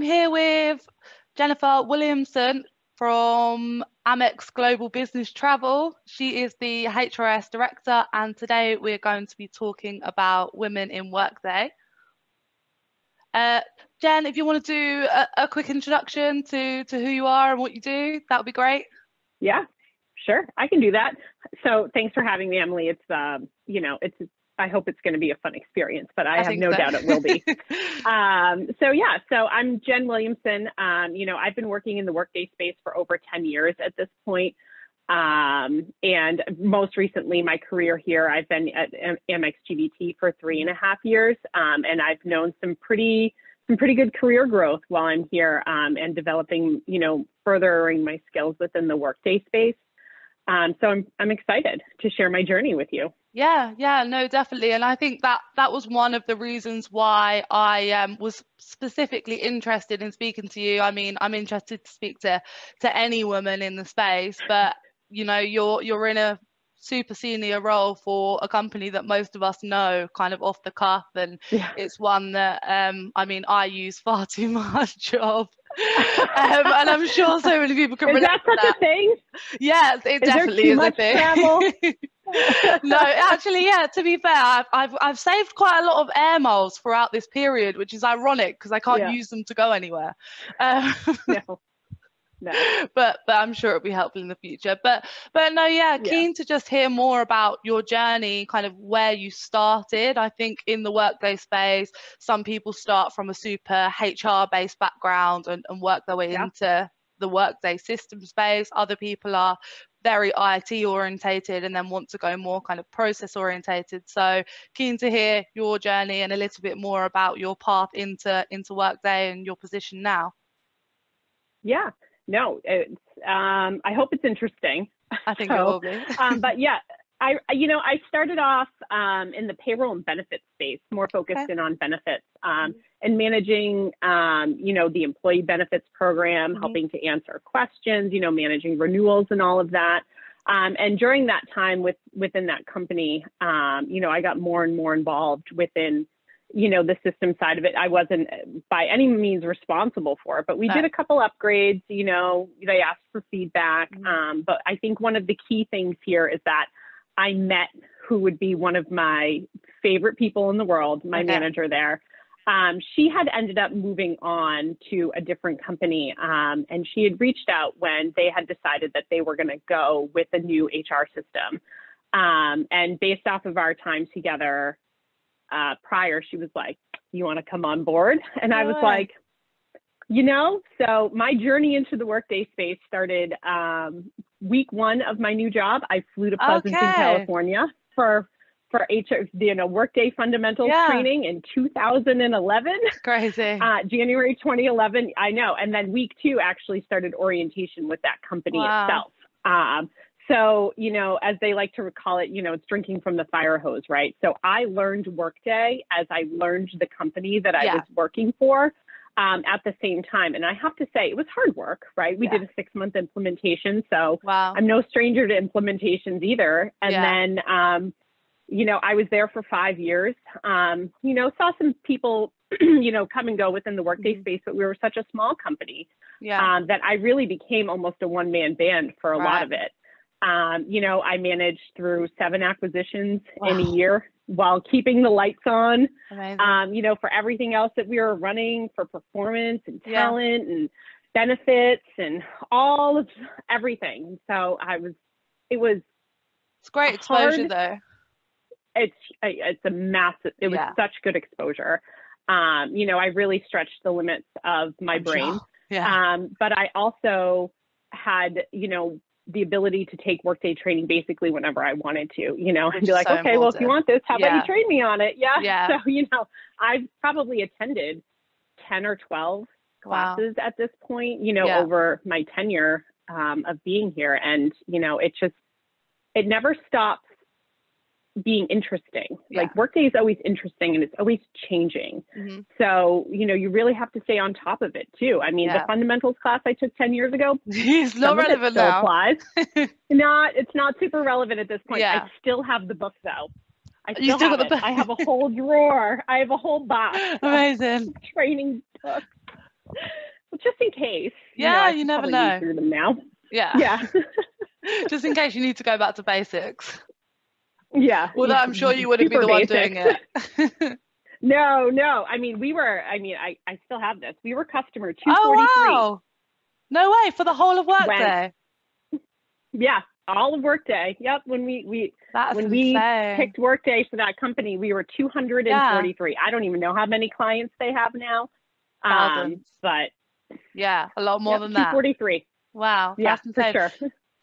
I'm here with Jennifer Williamson from Amex Global Business Travel. She is the HRIS Director, and today we're going to be talking about women in Workday. Uh, Jen, if you want to do a, a, quick introduction to, to who you are and what you do, that would be great. Yeah, sure, I can do that. So thanks for having me, Emily. It's um, you know, it's I hope it's going to be a fun experience, but I, I have no so. doubt it will be. um, so yeah, so I'm Jen Williamson. Um, you know, I've been working in the workday space for over 10 years at this point. Um, and most recently, my career here, I've been at Amex GBT for three and a half years, um, and I've known some pretty some pretty good career growth while I'm here um, and developing, you know, furthering my skills within the workday space. Um, so I'm I'm excited to share my journey with you. Yeah, yeah, no, definitely, and I think that that was one of the reasons why I um, was specifically interested in speaking to you. I mean, I'm interested to speak to to any woman in the space, but you know, you're you're in a super senior role for a company that most of us know kind of off the cuff and yeah. it's one that um, I mean I use far too much of um, and I'm sure so many people can is relate that such that. a thing? Yes, it is definitely is a thing. no, actually, yeah. To be fair, I've, I've I've saved quite a lot of air miles throughout this period, which is ironic because I can't yeah. use them to go anywhere. Um, no no. but but I'm sure it'll be helpful in the future. But but no, yeah, keen yeah. to just hear more about your journey, kind of where you started. I think in the workday space, some people start from a super HR based background and, and work their way yeah. into the workday system space. Other people are very IT orientated and then want to go more kind of process orientated. So keen to hear your journey and a little bit more about your path into into workday and your position now. Yeah, no, it's, um, I hope it's interesting. I think so, it will be. um, but yeah, I, you know, I started off um, in the payroll and benefits space, more focused okay. in on benefits um, and managing, um, you know, the employee benefits program, mm-hmm. helping to answer questions, you know, managing renewals and all of that. Um, and during that time with within that company, um, you know, I got more and more involved within you know the system side of it i wasn't by any means responsible for it, but we did a couple upgrades you know they asked for feedback mm-hmm. um, but i think one of the key things here is that i met who would be one of my favorite people in the world my okay. manager there um, she had ended up moving on to a different company um, and she had reached out when they had decided that they were going to go with a new hr system um, and based off of our time together uh, prior, she was like, You want to come on board? And I was like, you know, so my journey into the workday space started um, week one of my new job. I flew to Pleasanton, okay. California for for HR, you know, workday fundamentals yeah. training in 2011. Crazy. Uh, January 2011. I know. And then week two actually started orientation with that company wow. itself. Um, so, you know, as they like to call it, you know, it's drinking from the fire hose, right? So I learned Workday as I learned the company that I yeah. was working for um, at the same time. And I have to say, it was hard work, right? We yeah. did a six month implementation. So wow. I'm no stranger to implementations either. And yeah. then, um, you know, I was there for five years. Um, you know, saw some people, you know, come and go within the workday mm-hmm. space, but we were such a small company yeah. um, that I really became almost a one man band for a right. lot of it. Um, you know, I managed through seven acquisitions wow. in a year while keeping the lights on. Um, you know, for everything else that we were running for performance and talent yeah. and benefits and all of everything. So I was, it was. It's great exposure hard, though. It's it's a massive. It was yeah. such good exposure. Um, you know, I really stretched the limits of my brain. Yeah. Um, but I also had, you know, the ability to take workday training basically whenever I wanted to, you know, and be like, so okay, well, if you want this, how yeah. about you train me on it? Yeah. yeah. So, you know, I've probably attended 10 or 12 classes wow. at this point, you know, yeah. over my tenure um, of being here. And, you know, it just, it never stops being interesting. Yeah. Like workday is always interesting and it's always changing. Mm-hmm. So, you know, you really have to stay on top of it too. I mean, yeah. the fundamentals class I took 10 years ago, it's not relevant now. applies. not, it's not super relevant at this point. Yeah. I still have the book though. I still, you still have got the book. I have a whole drawer. I have a whole box. Amazing. Training books. well, just in case. Yeah, you, know, you never know. Through them now. Yeah. Yeah. just in case you need to go back to basics. Yeah. Although I'm sure you wouldn't be the basic. one doing it. no, no. I mean, we were. I mean, I I still have this. We were customer two forty three. Oh wow. No way for the whole of Workday. Yeah, all of Workday. Yep. When we we That's when insane. we picked Workday for that company, we were 243. Yeah. I don't even know how many clients they have now. Um, but yeah, a lot more yep, than that. 243. Wow. Yeah, for sure.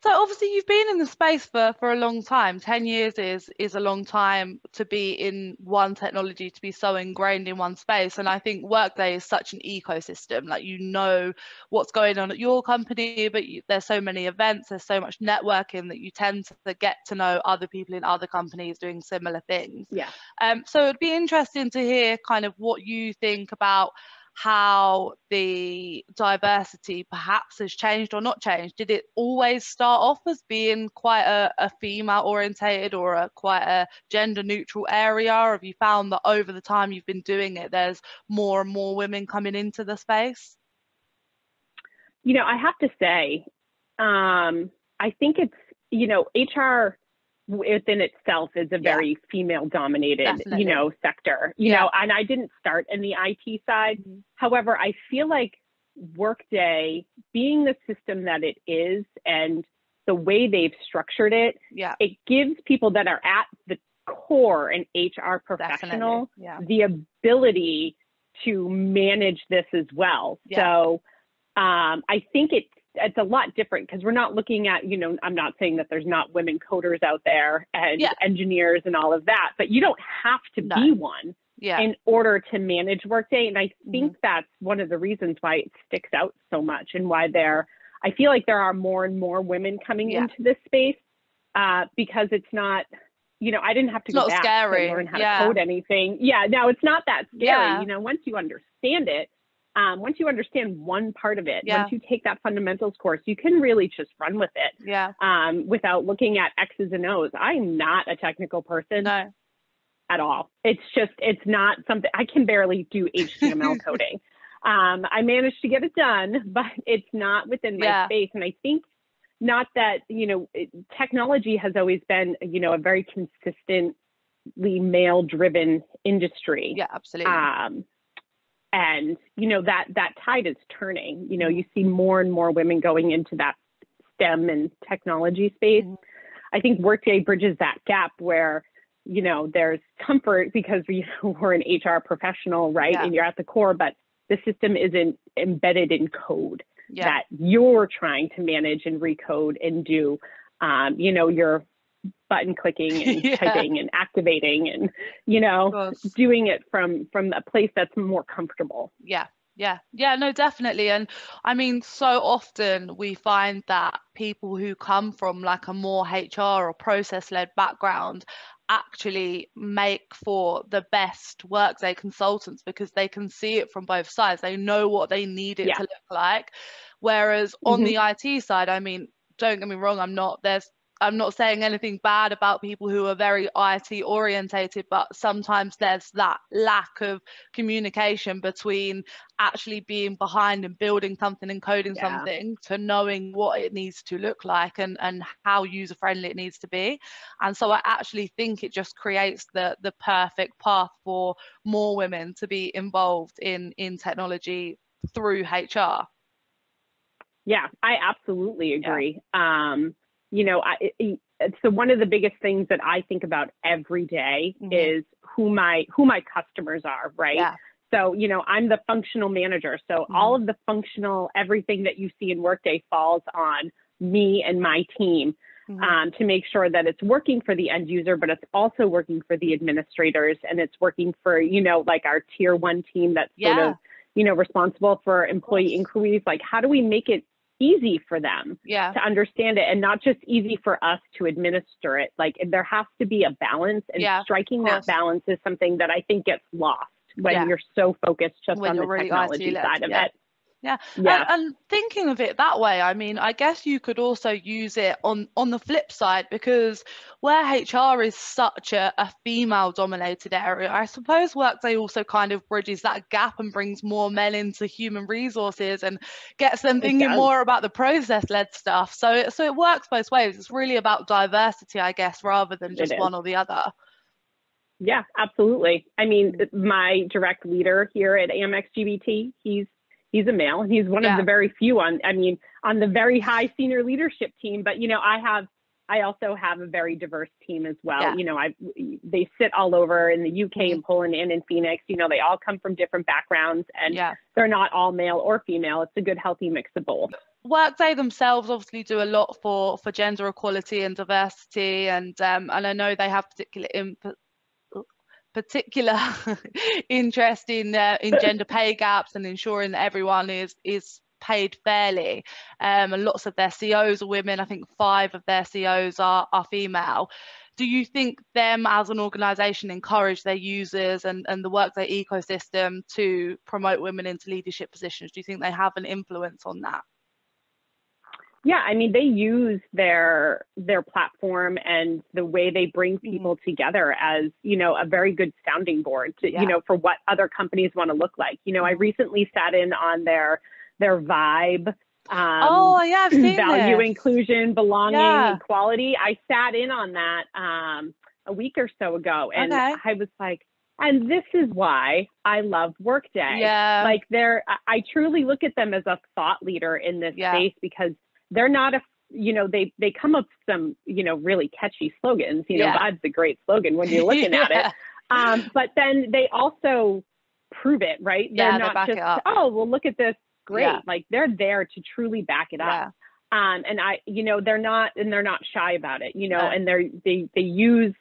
So obviously you've been in the space for, for a long time. 10 years is is a long time to be in one technology, to be so ingrained in one space. And I think Workday is such an ecosystem. Like you know what's going on at your company, but you, there's so many events, there's so much networking that you tend to get to know other people in other companies doing similar things. Yeah. Um, so it'd be interesting to hear kind of what you think about how the diversity perhaps has changed or not changed? Did it always start off as being quite a, a female orientated or a quite a gender neutral area? Or have you found that over the time you've been doing it, there's more and more women coming into the space? You know, I have to say, um, I think it's, you know, HR within itself is a very yeah. female dominated you know sector you yeah. know and i didn't start in the it side mm-hmm. however i feel like workday being the system that it is and the way they've structured it yeah it gives people that are at the core an hr professional yeah. the ability to manage this as well so um, I think it it's a lot different because we're not looking at, you know, I'm not saying that there's not women coders out there and yeah. engineers and all of that, but you don't have to no. be one yeah. in order to manage Workday. And I think mm-hmm. that's one of the reasons why it sticks out so much and why there, I feel like there are more and more women coming yeah. into this space uh, because it's not, you know, I didn't have to it's go back scary. to learn how to code anything. Yeah, no, it's not that scary. You know, once you understand it, um, once you understand one part of it, yeah. once you take that fundamentals course, you can really just run with it. Yeah. Um, without looking at X's and O's. I'm not a technical person. No. At all. It's just, it's not something I can barely do HTML coding. Um, I managed to get it done, but it's not within my yeah. space. And I think not that, you know, it, technology has always been, you know, a very consistently male driven industry. Yeah, absolutely. And you know that that tide is turning you know you see more and more women going into that stem and technology space mm-hmm. i think workday bridges that gap where you know there's comfort because we, we're an hr professional right yeah. and you're at the core but the system isn't embedded in code yeah. that you're trying to manage and recode and do um, you know your button clicking and yeah. typing and activating and you know doing it from from a place that's more comfortable. Yeah. Yeah. Yeah no definitely. And i mean so often we find that people who come from like a more hr or process led background actually make for the best workday consultants because they can see it from both sides. They know what they need it yeah. to look like. Whereas on mm-hmm. the it side i mean don't get me wrong i'm not there's I'm not saying anything bad about people who are very IT orientated, but sometimes there's that lack of communication between actually being behind and building something and coding yeah. something to knowing what it needs to look like and, and how user friendly it needs to be. And so I actually think it just creates the the perfect path for more women to be involved in in technology through HR. Yeah, I absolutely agree. Yeah. Um, you know, I, it, so one of the biggest things that I think about every day mm-hmm. is who my who my customers are, right? Yeah. So, you know, I'm the functional manager. So mm-hmm. all of the functional, everything that you see in Workday falls on me and my team mm-hmm. um, to make sure that it's working for the end user, but it's also working for the administrators and it's working for, you know, like our tier one team that's yeah. sort of, you know, responsible for employee inquiries. Like, how do we make it easy for them yeah. to understand it and not just easy for us to administer it. Like there has to be a balance and yeah, striking that balance is something that I think gets lost when yeah. you're so focused just when on the technology side of it. Yeah. yeah. And, and, thinking of it that way, I mean, I guess you could also use it on on the flip side because where HR is such a, a female dominated area, I suppose Workday also kind of bridges that gap and brings more men into human resources and gets them thinking more about the process led stuff. So so it works both ways. It's really about diversity, I guess, rather than just one or the other. Yeah, absolutely. I mean, mm. my direct leader here at Amex GBT, he's he's a male and he's one yeah. of the very few on I mean on the very high senior leadership team but you know I have I also have a very diverse team as well yeah. you know I they sit all over in the UK mm-hmm. and Poland and in Phoenix you know they all come from different backgrounds and yeah. they're not all male or female it's a good healthy mix of both Workday themselves obviously do a lot for for gender equality and diversity and um, and I know they have particular input particular interest in uh, in gender pay gaps and ensuring that everyone is is paid fairly. Um, and lots of their CEOs are women. I think five of their CEOs are are female. Do you think them as an organisation encourage their users and, and the Workday ecosystem to promote women into leadership positions? Do you think they have an influence on that? Yeah, I mean, they use their their platform and the way they bring mm-hmm. people mm-hmm. together as you know a very good sounding board to yeah. you know for what other companies want to look like. You know, I mm-hmm. recently sat in on their their vibe. Um, oh yeah, I've seen value, this. inclusion, belonging, yeah. equality. I sat in on that um, a week or so ago, and okay. I was like, and this is why I love Workday. Yeah. Like they're, I truly look at them as a thought leader in this yeah. space because they're not a you know they they come up with some you know really catchy slogans you know yeah. god's a great slogan when you're looking yeah. at it. Um, but then they also prove it right? They're yeah, not just oh well look at this. Great. Yeah. like they're there to truly back it up. Um, and i you know they're not and they're not shy about it you know and they're they they use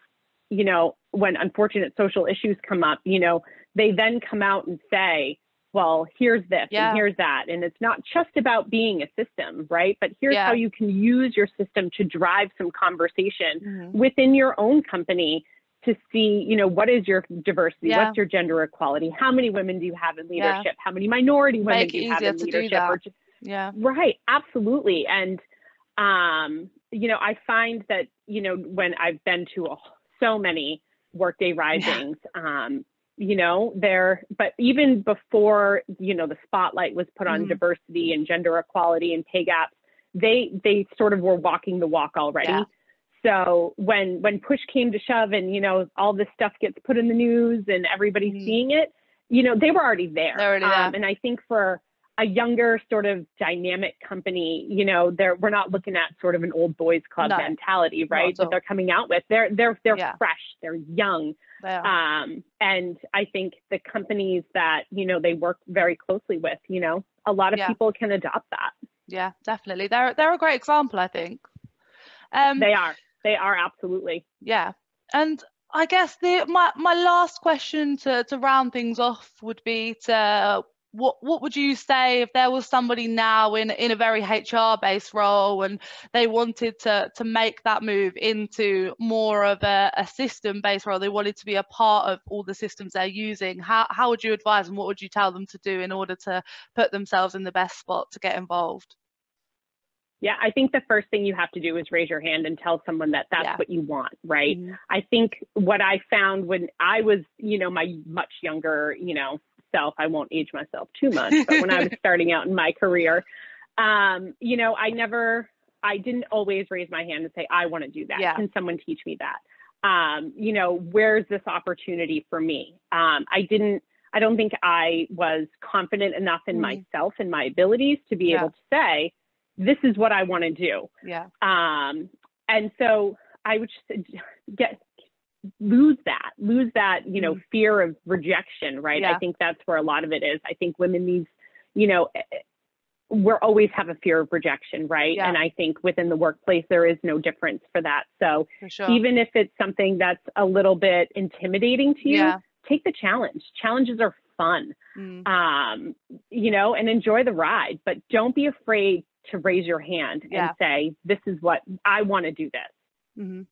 you know when unfortunate social issues come up you know they then come out and say well, here's this yeah. and here's that. And it's not just about being a system, right? But here's yeah. how you can use your system to drive some conversation mm-hmm. within your own company to see, you know, what is your diversity? Yeah. What's your gender equality? How many women do you have in leadership? How many minority women Make do you have in leadership? Just, yeah. Right. Absolutely. And, um, you know, I find that, you know, when I've been to a, so many workday risings, um, you know there but even before you know the spotlight was put on mm. diversity and gender equality and pay gaps they they sort of were walking the walk already yeah. so when when push came to shove and you know all this stuff gets put in the news and everybody's mm. seeing it you know they were already there already um, and i think for a younger sort of dynamic company you know they're we're not looking at sort of an old boys club no. mentality right that they're coming out with they're they're they're yeah. fresh they're young yeah. um and i think the companies that you know they work very closely with you know a lot of yeah. people can adopt that. Yeah definitely. They're they're a great example i think. Um they are. They are absolutely. Yeah. And I guess the my, my last question to, to round things off would be to what what would you say if there was somebody now in in a very HR based role and they wanted to to make that move into more of a, a system based role they wanted to be a part of all the systems they're using how how would you advise and what would you tell them to do in order to put themselves in the best spot to get involved yeah, I think the first thing you have to do is raise your hand and tell someone that that's yeah. what you want, right? Mm-hmm. I think what I found when I was, you know, my much younger, you know, self, I won't age myself too much, but when I was starting out in my career, um, you know, I never, I didn't always raise my hand and say, I want to do that. Yeah. Can someone teach me that? Um, you know, where's this opportunity for me? Um, I didn't, I don't think I was confident enough in mm. myself and my abilities to be yeah. able to say, this is what I want to do. Yeah. Um, and so I would just get lose that lose that you know mm-hmm. fear of rejection right yeah. i think that's where a lot of it is i think women needs you know eh, eh, we're always have a fear of rejection right yeah. and i think within the workplace there is no difference for that so for sure. even if it's something that's a little bit intimidating to you yeah. take the challenge challenges are fun mm. um you know and enjoy the ride but don't be afraid to raise your hand and say this is what i want to do this mm-hmm.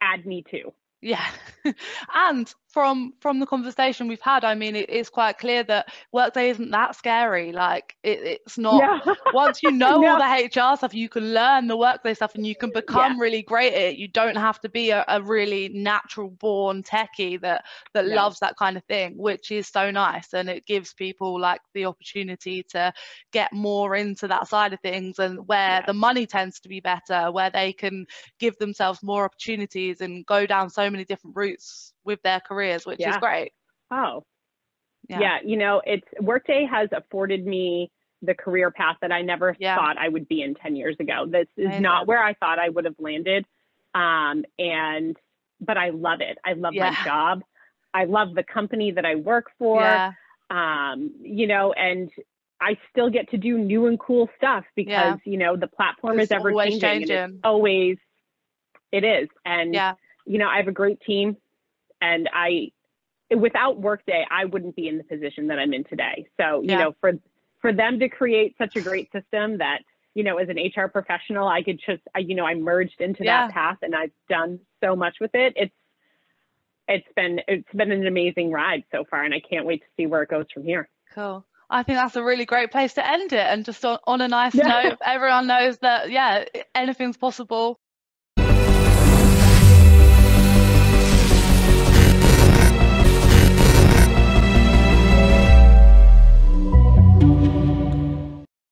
add me too yeah. and from from the conversation we've had, I mean, it is quite clear that Workday isn't that scary. Like it, it's not. Yeah. once you know yeah. all the HR stuff, you can learn the Workday stuff, and you can become yeah. really great at it. You don't have to be a, a really natural born techie that that loves that kind of thing, which is so nice, and it gives people like the opportunity to get more into that side of things, and where the money tends to be better, where they can give themselves more opportunities and go down so many different routes with their careers, which yeah. is great. Oh, yeah. yeah. You know, it's Workday has afforded me the career path that I never yeah. thought I would be in 10 years ago. This is not where I thought I would have landed. Um, and, but I love it. I love my job. I love the company that I work for. Yeah. Um, you know, and I still get to do new and cool stuff because, you know, the platform it's is ever changing. changing. And it's always, it is. And, yeah. you know, I have a great team and I without Workday, I wouldn't be in the position that I'm in today. So, you yeah. know, for for them to create such a great system that, you know, as an HR professional, I could just, I, you know, I merged into yeah. that path and I've done so much with it. It's it's been it's been an amazing ride so far, and I can't wait to see where it goes from here. Cool. I think that's a really great place to end it. And just on, on a nice yeah. note, everyone knows that, yeah, anything's possible